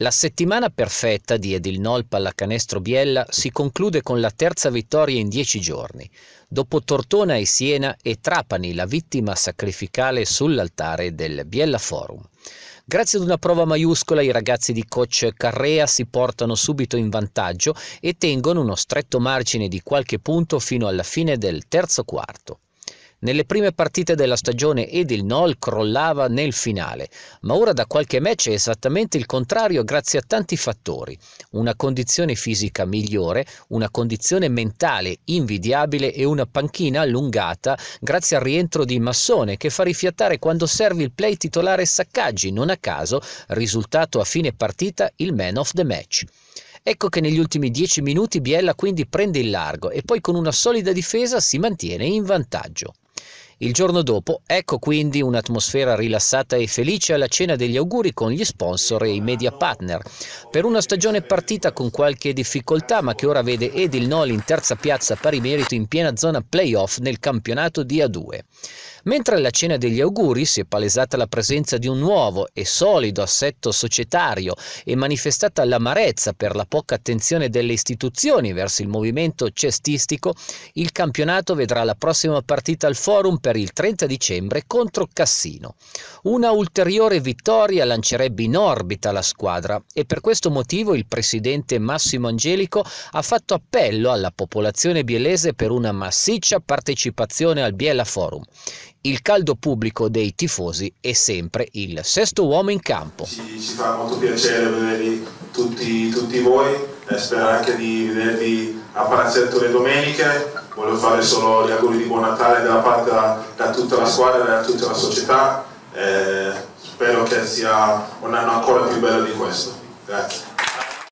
La settimana perfetta di Edilnol Pallacanestro Biella si conclude con la terza vittoria in dieci giorni, dopo Tortona e Siena e Trapani, la vittima sacrificale sull'altare del Biella Forum. Grazie ad una prova maiuscola i ragazzi di coach Carrea si portano subito in vantaggio e tengono uno stretto margine di qualche punto fino alla fine del terzo quarto. Nelle prime partite della stagione Edil Nol crollava nel finale, ma ora da qualche match è esattamente il contrario grazie a tanti fattori. Una condizione fisica migliore, una condizione mentale invidiabile e una panchina allungata grazie al rientro di Massone che fa rifiatare quando serve il play titolare Saccaggi, non a caso risultato a fine partita il man of the match. Ecco che negli ultimi dieci minuti Biella quindi prende il largo e poi con una solida difesa si mantiene in vantaggio. Il giorno dopo, ecco quindi un'atmosfera rilassata e felice alla cena degli auguri con gli sponsor e i media partner. Per una stagione partita con qualche difficoltà, ma che ora vede Edil Noli in terza piazza pari merito in piena zona playoff nel campionato di A2. Mentre alla cena degli auguri si è palesata la presenza di un nuovo e solido assetto societario e manifestata l'amarezza per la poca attenzione delle istituzioni verso il movimento cestistico, il campionato vedrà la prossima partita al forum per il 30 dicembre contro Cassino. Una ulteriore vittoria lancerebbe in orbita la squadra e per questo motivo il presidente Massimo Angelico ha fatto appello alla popolazione bielese per una massiccia partecipazione al Biella Forum. Il caldo pubblico dei tifosi è sempre il sesto uomo in campo. Ci, ci fa molto piacere vedervi tutti, tutti voi e spero anche di vedervi a Palazzetto le domeniche. Voglio fare solo gli auguri di buon Natale da parte da, da tutta la squadra e da tutta la società. Eh, spero che sia un anno ancora più bello di questo. Grazie.